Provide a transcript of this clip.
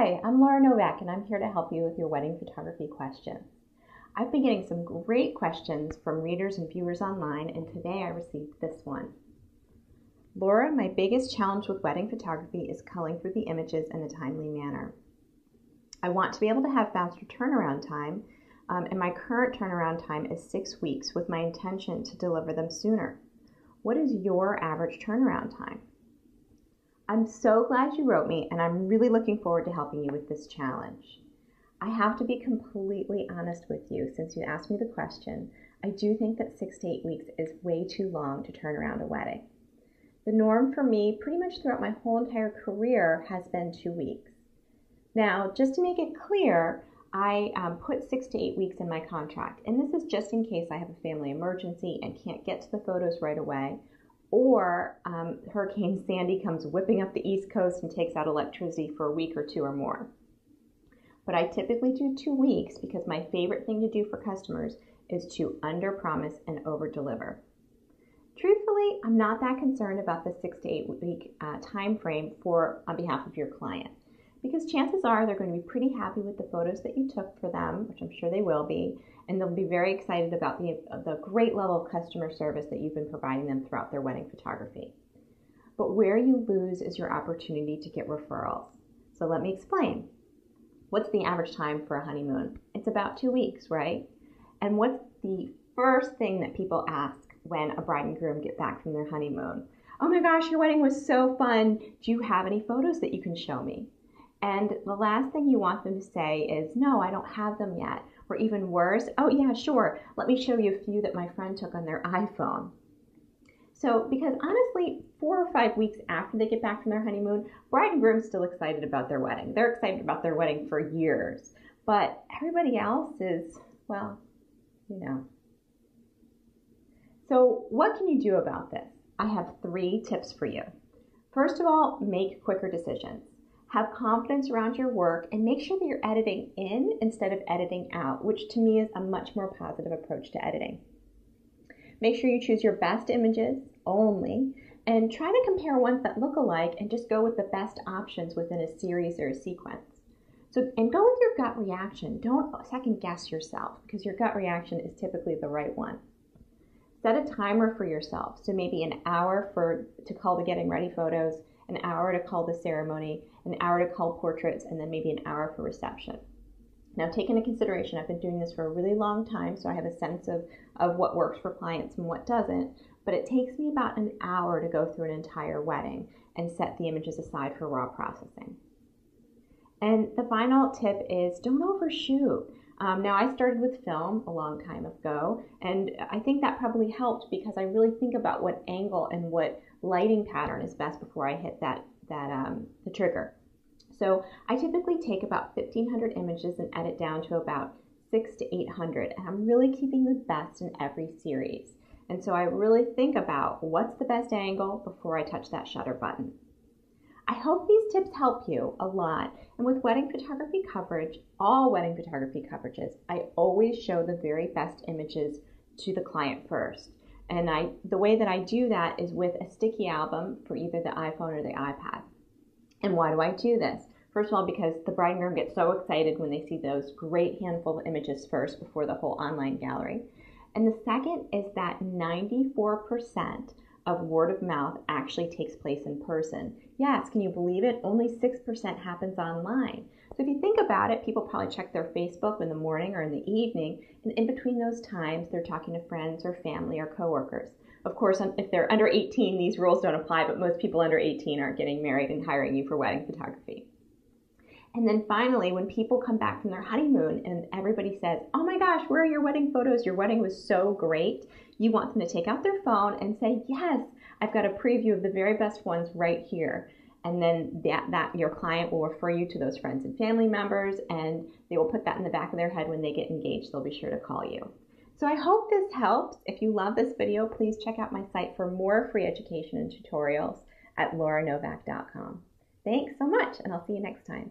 Hi, I'm Laura Novak, and I'm here to help you with your wedding photography questions. I've been getting some great questions from readers and viewers online, and today I received this one. Laura, my biggest challenge with wedding photography is culling through the images in a timely manner. I want to be able to have faster turnaround time, um, and my current turnaround time is six weeks with my intention to deliver them sooner. What is your average turnaround time? I'm so glad you wrote me, and I'm really looking forward to helping you with this challenge. I have to be completely honest with you since you asked me the question. I do think that six to eight weeks is way too long to turn around a wedding. The norm for me, pretty much throughout my whole entire career, has been two weeks. Now, just to make it clear, I um, put six to eight weeks in my contract, and this is just in case I have a family emergency and can't get to the photos right away, or um, Hurricane Sandy comes whipping up the East Coast and takes out electricity for a week or two or more. But I typically do two weeks because my favorite thing to do for customers is to under promise and over deliver. Truthfully, I'm not that concerned about the six to eight week uh, time frame for on behalf of your client because chances are they're going to be pretty happy with the photos that you took for them, which I'm sure they will be, and they'll be very excited about the, the great level of customer service that you've been providing them throughout their wedding photography. But where you lose is your opportunity to get referrals. So let me explain. What's the average time for a honeymoon? It's about two weeks, right? And what's the first thing that people ask when a bride and groom get back from their honeymoon? Oh my gosh, your wedding was so fun. Do you have any photos that you can show me? And the last thing you want them to say is, no, I don't have them yet. Or even worse, oh, yeah, sure, let me show you a few that my friend took on their iPhone. So, because honestly, four or five weeks after they get back from their honeymoon, bride and groom's still excited about their wedding. They're excited about their wedding for years. But everybody else is, well, you know. So, what can you do about this? I have three tips for you. First of all, make quicker decisions have confidence around your work, and make sure that you're editing in instead of editing out, which to me is a much more positive approach to editing. Make sure you choose your best images only and try to compare ones that look alike and just go with the best options within a series or a sequence. So, and go with your gut reaction. Don't second guess yourself because your gut reaction is typically the right one. Set a timer for yourself. So maybe an hour for to cull the getting ready photos, an hour to cull the ceremony, an hour to cull portraits, and then maybe an hour for reception. Now, take into consideration, I've been doing this for a really long time, so I have a sense of, of what works for clients and what doesn't, but it takes me about an hour to go through an entire wedding and set the images aside for raw processing. And the final tip is don't overshoot. Um, now, I started with film a long time ago, and I think that probably helped because I really think about what angle and what lighting pattern is best before I hit that that um, the trigger. So I typically take about 1,500 images and edit down to about six to 800, and I'm really keeping the best in every series. And so I really think about what's the best angle before I touch that shutter button. I hope these tips help you a lot. And with wedding photography coverage, all wedding photography coverages, I always show the very best images to the client first. And I, the way that I do that is with a sticky album for either the iPhone or the iPad. And why do I do this? First of all, because the bride and groom get so excited when they see those great handful of images first before the whole online gallery. And the second is that 94% of word of mouth actually takes place in person. Yes, can you believe it? Only 6% happens online. So if you think about it, people probably check their Facebook in the morning or in the evening, and in between those times, they're talking to friends or family or coworkers. Of course, if they're under 18, these rules don't apply, but most people under 18 aren't getting married and hiring you for wedding photography. And then finally, when people come back from their honeymoon and everybody says, Oh my gosh, where are your wedding photos? Your wedding was so great. You want them to take out their phone and say, Yes, I've got a preview of the very best ones right here. And then that, that your client will refer you to those friends and family members, and they will put that in the back of their head when they get engaged. They'll be sure to call you. So I hope this helps. If you love this video, please check out my site for more free education and tutorials at lauranovak.com. Thanks so much, and I'll see you next time.